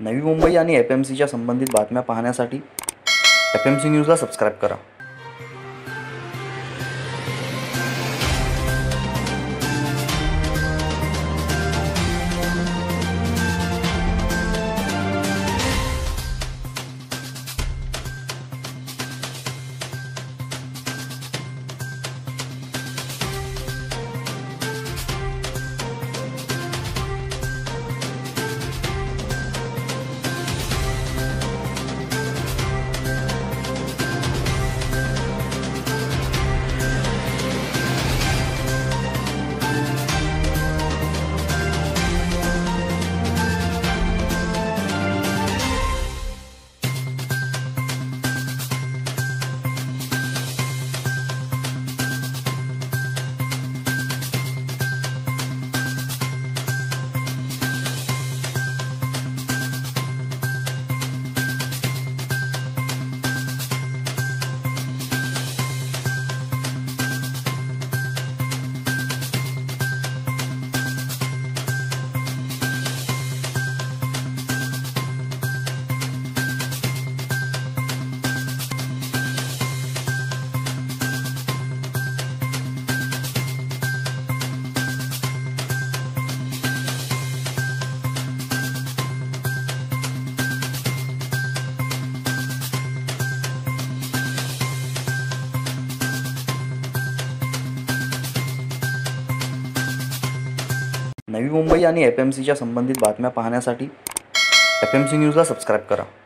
नवी मुंबई आणि F M सीच्या संबंधित बातम्या पाहण्यासाठी एफ एम सी न्यूजला सबस्क्राईब करा. नवी मुंबई आणि एफ एम सीच्या संबंधित बातम्या पाहण्यासाठी एफ एम सी न्यूजला सबस्क्राईब करा.